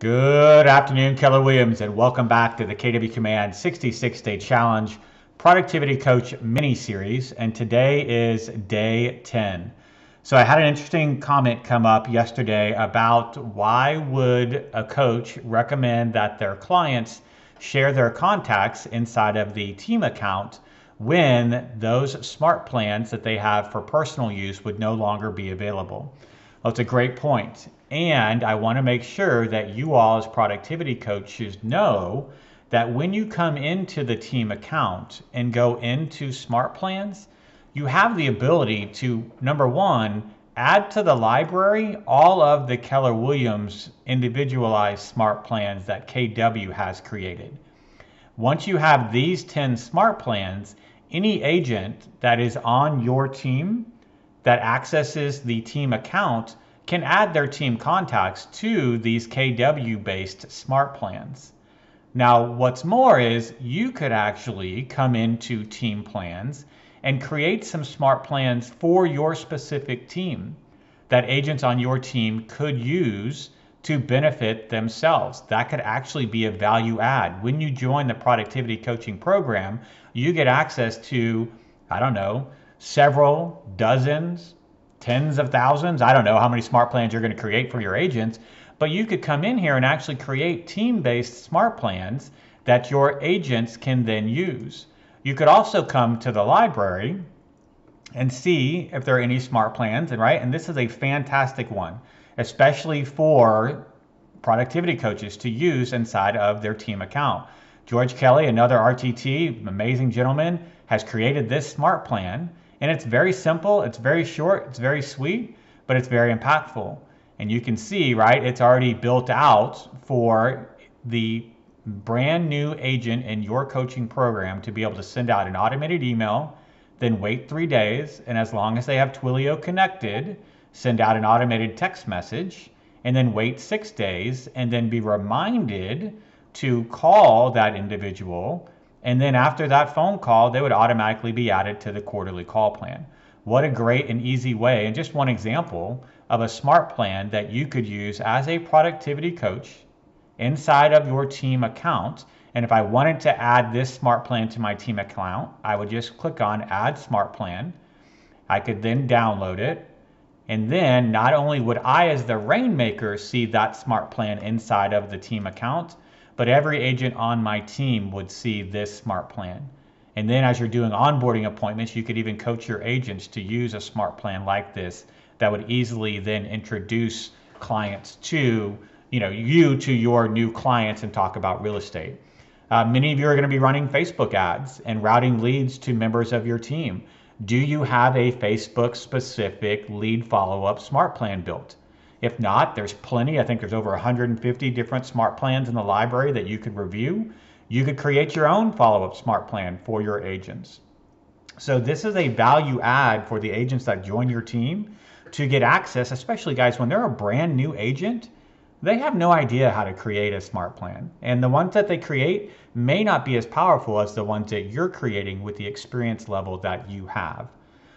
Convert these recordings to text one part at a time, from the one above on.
Good afternoon, Keller Williams, and welcome back to the KW Command 66 Day Challenge Productivity Coach mini series. And today is day 10. So I had an interesting comment come up yesterday about why would a coach recommend that their clients share their contacts inside of the team account when those smart plans that they have for personal use would no longer be available. It's a great point. And I want to make sure that you all, as productivity coaches, know that when you come into the team account and go into smart plans, you have the ability to, number one, add to the library all of the Keller Williams individualized smart plans that KW has created. Once you have these 10 smart plans, any agent that is on your team that accesses the team account can add their team contacts to these KW based smart plans. Now, what's more is you could actually come into team plans and create some smart plans for your specific team that agents on your team could use to benefit themselves. That could actually be a value add. When you join the productivity coaching program, you get access to, I don't know, several dozens, tens of thousands. I don't know how many smart plans you're going to create for your agents, but you could come in here and actually create team based smart plans that your agents can then use. You could also come to the library and see if there are any smart plans, and right, and this is a fantastic one, especially for productivity coaches to use inside of their team account. George Kelly, another RTT, amazing gentleman, has created this smart plan and it's very simple, it's very short, it's very sweet, but it's very impactful. And you can see, right, it's already built out for the brand new agent in your coaching program to be able to send out an automated email, then wait three days, and as long as they have Twilio connected, send out an automated text message, and then wait six days, and then be reminded to call that individual and then after that phone call, they would automatically be added to the quarterly call plan. What a great and easy way, and just one example of a smart plan that you could use as a productivity coach inside of your team account. And if I wanted to add this smart plan to my team account, I would just click on Add Smart Plan. I could then download it. And then not only would I, as the Rainmaker, see that smart plan inside of the team account, but every agent on my team would see this smart plan. And then as you're doing onboarding appointments, you could even coach your agents to use a smart plan like this that would easily then introduce clients to, you know, you to your new clients and talk about real estate. Uh, many of you are going to be running Facebook ads and routing leads to members of your team. Do you have a Facebook specific lead follow up smart plan built? If not, there's plenty. I think there's over 150 different smart plans in the library that you could review. You could create your own follow up smart plan for your agents. So, this is a value add for the agents that join your team to get access, especially guys, when they're a brand new agent, they have no idea how to create a smart plan. And the ones that they create may not be as powerful as the ones that you're creating with the experience level that you have.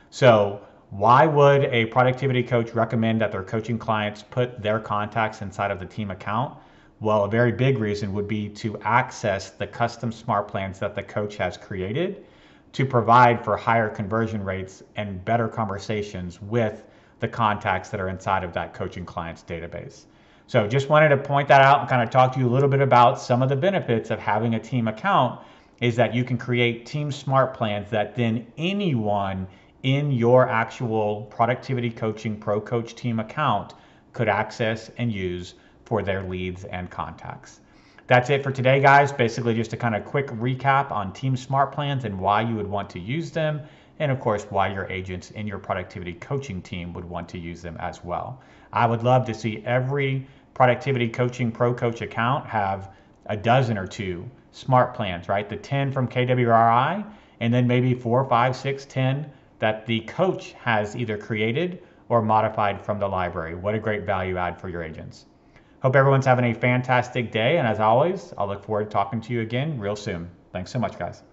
So, why would a productivity coach recommend that their coaching clients put their contacts inside of the team account? Well, a very big reason would be to access the custom smart plans that the coach has created to provide for higher conversion rates and better conversations with the contacts that are inside of that coaching client's database. So just wanted to point that out and kind of talk to you a little bit about some of the benefits of having a team account is that you can create team smart plans that then anyone in your actual productivity coaching pro coach team account could access and use for their leads and contacts. That's it for today, guys. Basically, just a kind of quick recap on Team Smart Plans and why you would want to use them, and of course, why your agents in your productivity coaching team would want to use them as well. I would love to see every productivity coaching pro coach account have a dozen or two smart plans, right? The 10 from KWRI, and then maybe four, five, six, 10 that the coach has either created or modified from the library. What a great value add for your agents. Hope everyone's having a fantastic day. And as always, I'll look forward to talking to you again real soon. Thanks so much, guys.